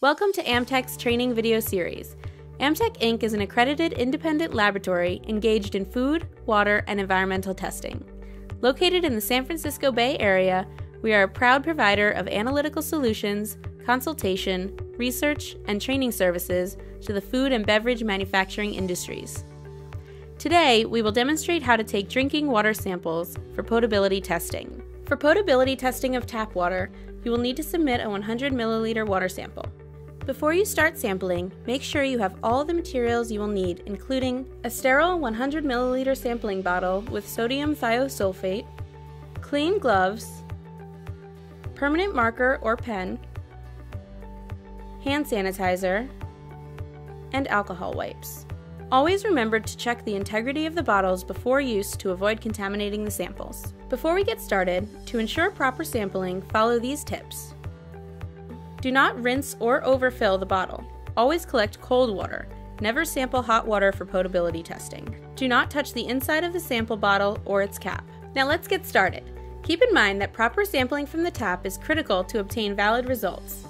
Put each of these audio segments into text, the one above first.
Welcome to AEMTEK's training video series. AEMTEK Inc. is an accredited independent laboratory engaged in food, water, and environmental testing. Located in the San Francisco Bay Area, we are a proud provider of analytical solutions, consultation, research, and training services to the food and beverage manufacturing industries. Today, we will demonstrate how to take drinking water samples for potability testing. For potability testing of tap water, you will need to submit a 100 milliliter water sample. Before you start sampling, make sure you have all the materials you will need, including a sterile 100 milliliter sampling bottle with sodium thiosulfate, clean gloves, permanent marker or pen, hand sanitizer, and alcohol wipes. Always remember to check the integrity of the bottles before use to avoid contaminating the samples. Before we get started, to ensure proper sampling, follow these tips. Do not rinse or overfill the bottle. Always collect cold water. Never sample hot water for potability testing. Do not touch the inside of the sample bottle or its cap. Now let's get started. Keep in mind that proper sampling from the tap is critical to obtain valid results.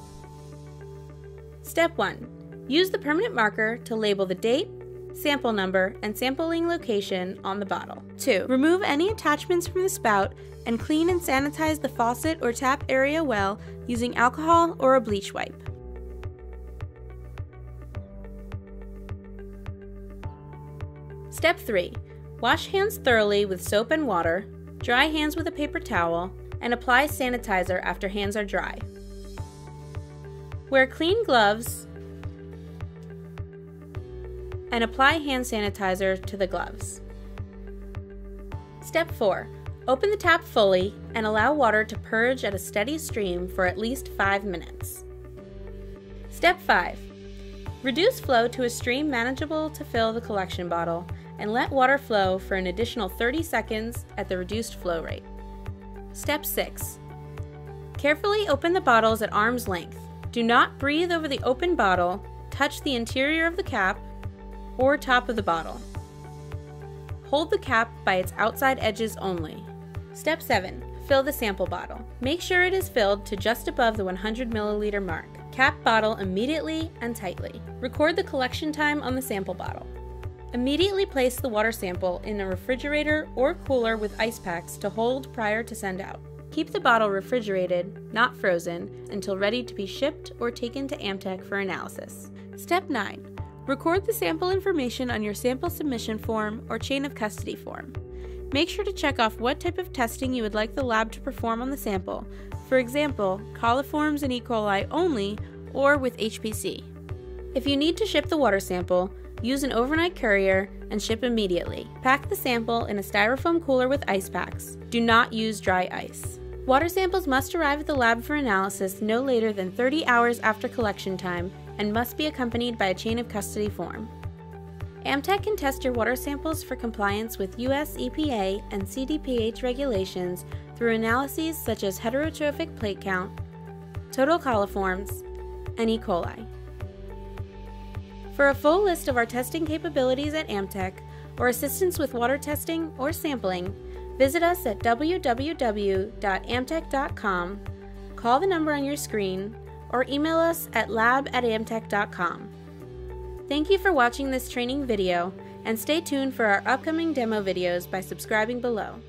Step 1. Use the permanent marker to label the date, sample number, and sampling location on the bottle. 2. Remove any attachments from the spout and clean and sanitize the faucet or tap area well using alcohol or a bleach wipe. Step 3. Wash hands thoroughly with soap and water, dry hands with a paper towel, and apply sanitizer after hands are dry. Wear clean gloves and apply hand sanitizer to the gloves. Step 4. Open the tap fully and allow water to purge at a steady stream for at least 5 minutes. Step 5. Reduce flow to a stream manageable to fill the collection bottle and let water flow for an additional 30 seconds at the reduced flow rate. Step 6. Carefully open the bottles at arm's length. Do not breathe over the open bottle, touch the interior of the cap, or top of the bottle. Hold the cap by its outside edges only. Step 7. Fill the sample bottle. Make sure it is filled to just above the 100 milliliter mark. Cap bottle immediately and tightly. Record the collection time on the sample bottle. Immediately place the water sample in a refrigerator or cooler with ice packs to hold prior to send out. Keep the bottle refrigerated, not frozen, until ready to be shipped or taken to AEMTEK for analysis. Step 9. Record the sample information on your sample submission form or chain of custody form. Make sure to check off what type of testing you would like the lab to perform on the sample, for example, coliforms and E. coli only, or with HPC. If you need to ship the water sample, use an overnight courier and ship immediately. Pack the sample in a styrofoam cooler with ice packs. Do not use dry ice. Water samples must arrive at the lab for analysis no later than 30 hours after collection time and must be accompanied by a chain of custody form. AEMTEK can test your water samples for compliance with US EPA and CDPH regulations through analyses such as heterotrophic plate count, total coliforms, and E. coli. For a full list of our testing capabilities at AEMTEK, or assistance with water testing or sampling, visit us at www.aemtek.com, call the number on your screen, or email us at lab at aemtek.com. Thank you for watching this training video and stay tuned for our upcoming demo videos by subscribing below.